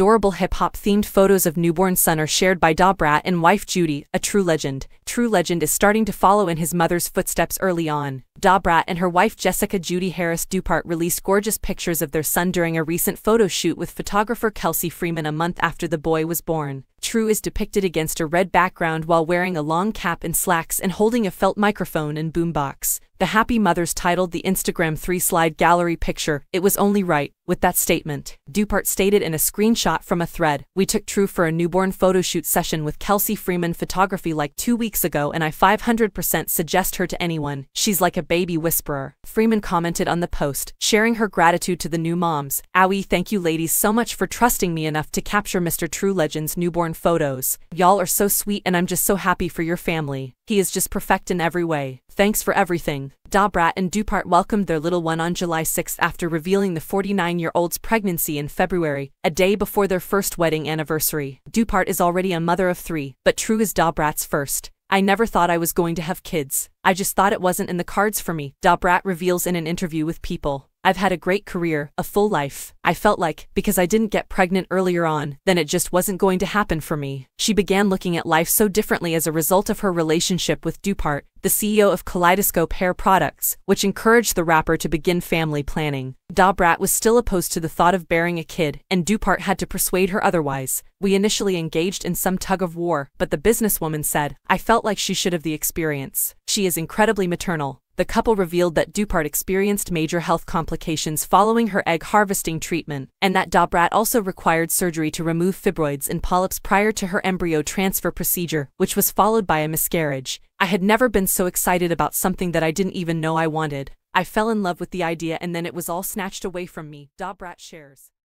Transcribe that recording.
adorable hip-hop themed photos of newborn son are shared by Da Brat and wife Judy, a true legend. True Legend is starting to follow in his mother's footsteps early on. Da Brat and her wife Jesseca Judy Harris Dupart released gorgeous pictures of their son during a recent photo shoot with photographer Kelsey Freeman a month after the boy was born. True is depicted against a red background while wearing a long cap and slacks and holding a felt microphone and boombox. The happy mothers titled the Instagram three-slide gallery picture, It Was Only Right, with that statement. Dupart stated in a screenshot from a thread, We took True for a newborn photoshoot session with Kelsey Freeman Photography like two weeks ago and I 500% suggest her to anyone, she's like a baby whisperer. Freeman commented on the post, sharing her gratitude to the new moms. Owie thank you ladies so much for trusting me enough to capture Mr. True Legend's newborn photos. Y'all are so sweet and I'm just so happy for your family. He is just perfect in every way. Thanks for everything. Da Brat and Dupart welcomed their little one on July 6 after revealing the 49-year-old's pregnancy in February, a day before their first wedding anniversary. Dupart is already a mother of three, but True is Da Brat's first. I never thought I was going to have kids. I just thought it wasn't in the cards for me, Da Brat reveals in an interview with People. I've had a great career, a full life. I felt like, because I didn't get pregnant earlier on, then it just wasn't going to happen for me. She began looking at life so differently as a result of her relationship with Dupart, the CEO of Kaleidoscope Hair Products, which encouraged the rapper to begin family planning. Da Brat was still opposed to the thought of bearing a kid, and Dupart had to persuade her otherwise. We initially engaged in some tug of war, but the businesswoman said, I felt like she should have the experience. She is incredibly maternal, the couple revealed that Dupart experienced major health complications following her egg harvesting treatment, and that Da Brat also required surgery to remove fibroids and polyps prior to her embryo transfer procedure, which was followed by a miscarriage. I had never been so excited about something that I didn't even know I wanted. I fell in love with the idea and then it was all snatched away from me, Da Brat shares.